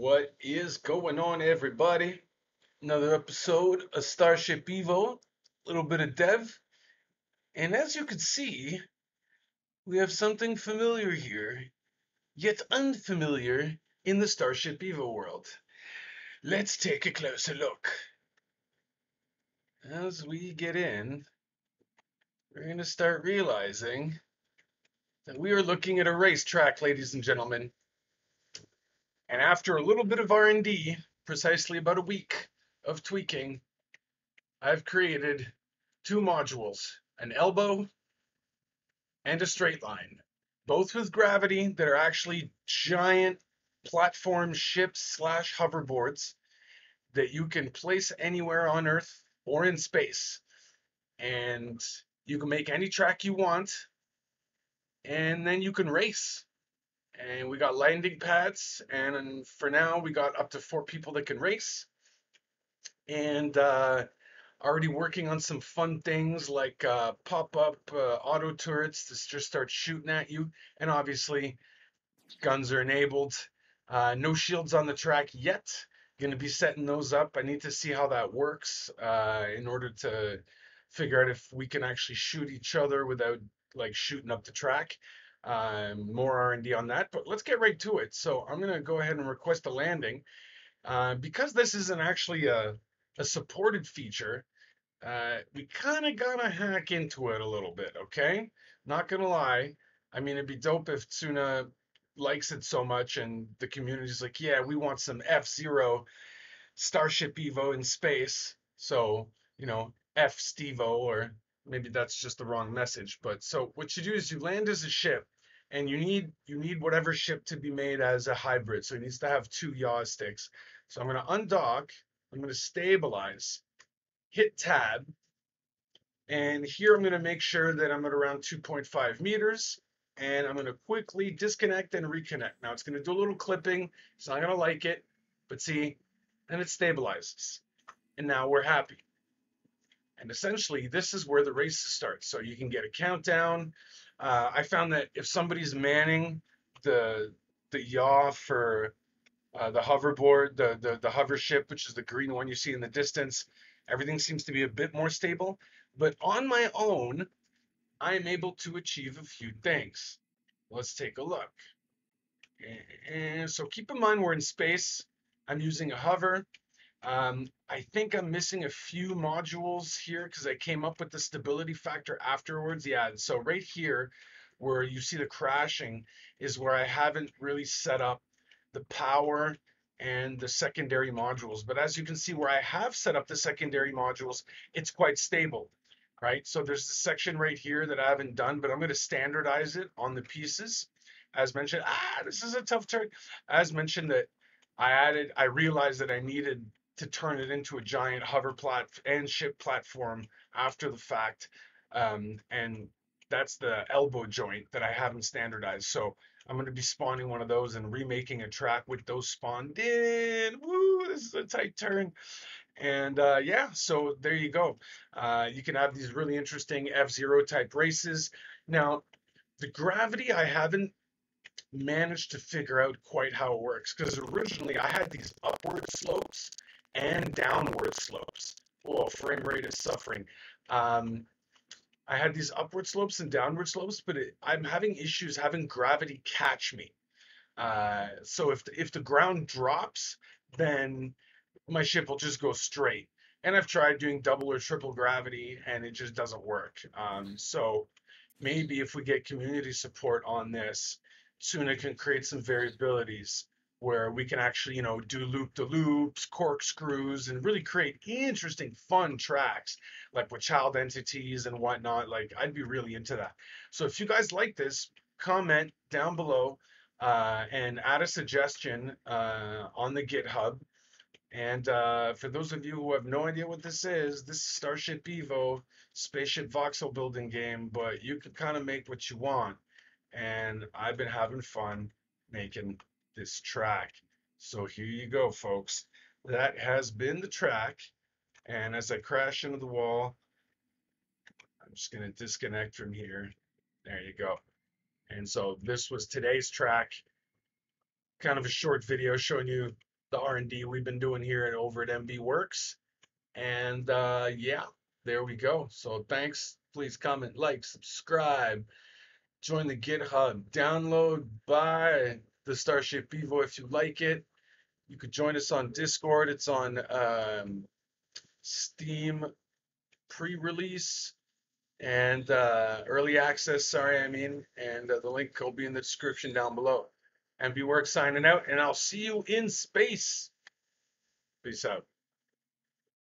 What is going on, everybody? Another episode of Starship Evo. A little bit of dev. And as you can see, we have something familiar here, yet unfamiliar in the Starship Evo world. Let's take a closer look. As we get in, we're going to start realizing that we are looking at a racetrack, ladies and gentlemen. And after a little bit of R&D, precisely about a week of tweaking, I've created two modules, an elbow and a straight line, both with gravity that are actually giant platform ships slash hoverboards that you can place anywhere on Earth or in space. And you can make any track you want, and then you can race and we got landing pads and for now we got up to four people that can race. And uh, already working on some fun things like uh, pop-up uh, auto turrets to just start shooting at you. And obviously guns are enabled. Uh, no shields on the track yet. Going to be setting those up. I need to see how that works uh, in order to figure out if we can actually shoot each other without like shooting up the track um, more R&D on that, but let's get right to it. So I'm going to go ahead and request a landing. Uh, because this isn't actually a, a supported feature, uh, we kind of got to hack into it a little bit, okay? Not going to lie. I mean, it'd be dope if Tsuna likes it so much and the community's like, yeah, we want some F-Zero Starship Evo in space. So, you know, F Stevo or maybe that's just the wrong message. But so what you do is you land as a ship, and you need you need whatever ship to be made as a hybrid. So it needs to have two yaw sticks. So I'm going to undock. I'm going to stabilize, hit tab, and here I'm going to make sure that I'm at around 2.5 meters. And I'm going to quickly disconnect and reconnect. Now it's going to do a little clipping. It's not going to like it, but see, and it stabilizes. And now we're happy. And essentially, this is where the race starts. So you can get a countdown. Uh, I found that if somebody's manning the the yaw for uh, the hoverboard, the, the the hover ship, which is the green one you see in the distance, everything seems to be a bit more stable. But on my own, I am able to achieve a few things. Let's take a look. And so keep in mind we're in space. I'm using a hover. Um, I think I'm missing a few modules here because I came up with the stability factor afterwards. Yeah, so right here where you see the crashing is where I haven't really set up the power and the secondary modules. But as you can see where I have set up the secondary modules, it's quite stable, right? So there's a section right here that I haven't done, but I'm going to standardize it on the pieces. As mentioned, ah, this is a tough turn. As mentioned that I added, I realized that I needed to turn it into a giant hover plat and ship platform after the fact. Um, and that's the elbow joint that I haven't standardized. So I'm going to be spawning one of those and remaking a track with those spawned in. Woo, this is a tight turn. And uh, yeah, so there you go. Uh, you can have these really interesting F-Zero type races. Now, the gravity I haven't managed to figure out quite how it works because originally I had these upward slopes and downward slopes. Whoa, frame rate is suffering. Um, I had these upward slopes and downward slopes, but it, I'm having issues having gravity catch me. Uh, so if the, if the ground drops, then my ship will just go straight. And I've tried doing double or triple gravity, and it just doesn't work. Um, so maybe if we get community support on this, Tsuna can create some variabilities where we can actually, you know, do loop the loops, corkscrews, and really create interesting, fun tracks, like with child entities and whatnot. Like, I'd be really into that. So, if you guys like this, comment down below uh, and add a suggestion uh, on the GitHub. And uh, for those of you who have no idea what this is, this is Starship Evo, spaceship voxel building game, but you can kind of make what you want. And I've been having fun making this track. So here you go, folks. That has been the track. And as I crash into the wall, I'm just going to disconnect from here. There you go. And so this was today's track. Kind of a short video showing you the R&D we've been doing here at over at MB Works. And uh, yeah, there we go. So thanks. Please comment, like, subscribe, join the GitHub, download, buy the Starship Evo if you like it. You could join us on Discord. It's on um, Steam pre-release and uh, early access. Sorry, I mean, and uh, the link will be in the description down below. MB Works signing out, and I'll see you in space. Peace out.